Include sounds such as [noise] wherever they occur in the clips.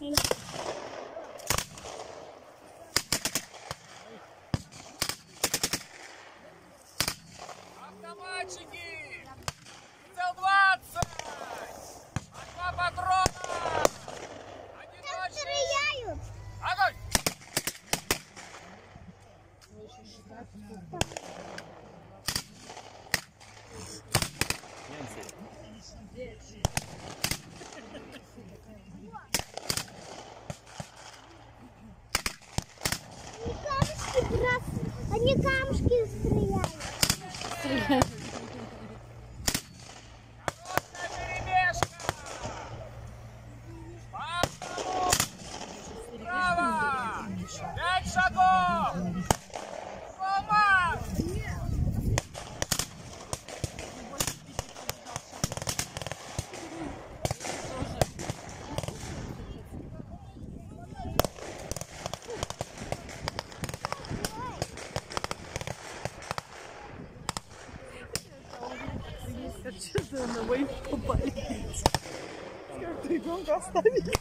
Автоматчики! Прицел 20! Два патрона! Одиночный! Стреляют. Огонь! Они Они камушки стреляют. Пять шагов! Kaçırdığında boyun the Gördüğü gün gazeteli.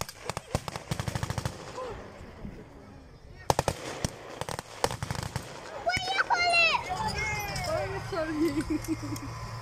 Sorry. [laughs]